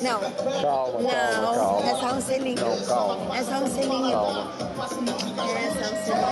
Não. Calma, Não, calma, calma. é só um selinho. Não, calma. É só um selinho. Calma. É só um selinho.